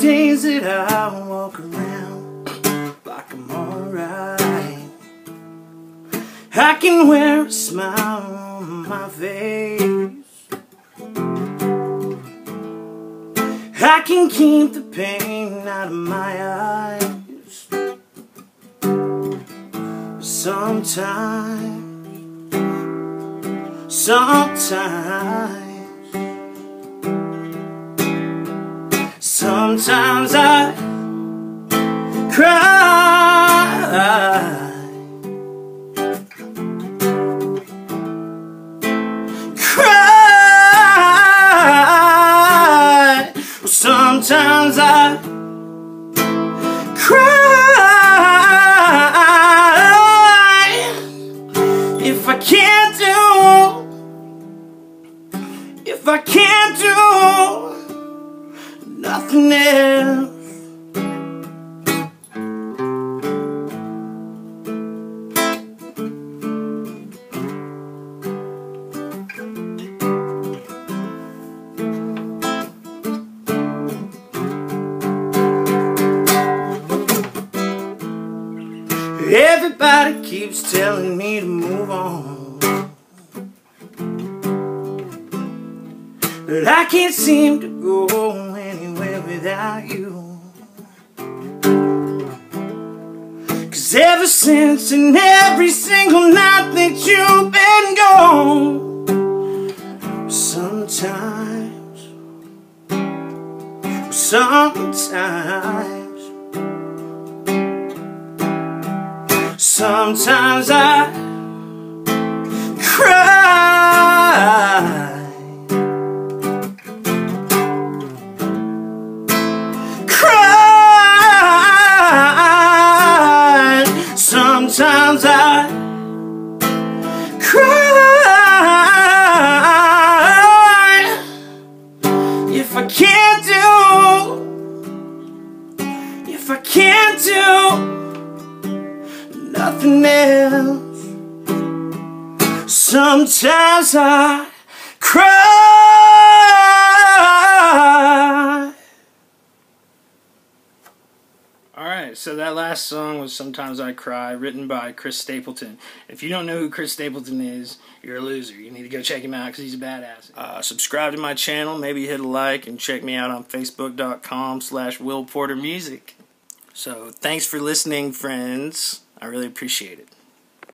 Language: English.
days that I walk around like I'm alright. I can wear a smile on my face. I can keep the pain out of my eyes. Sometimes, sometimes. Sometimes I cry. Cry. Sometimes I cry. If I can't do If I can't do nothing else. Everybody keeps telling me to move on. But I can't seem to go anywhere without you. Cause ever since and every single night that you've been gone, sometimes, sometimes, sometimes I if I can't do nothing else, sometimes I cry. Alright, so that last song was Sometimes I Cry, written by Chris Stapleton. If you don't know who Chris Stapleton is, you're a loser. You need to go check him out because he's a badass. Uh, subscribe to my channel, maybe hit a like, and check me out on facebook.com slash Will Porter Music. So thanks for listening, friends. I really appreciate it.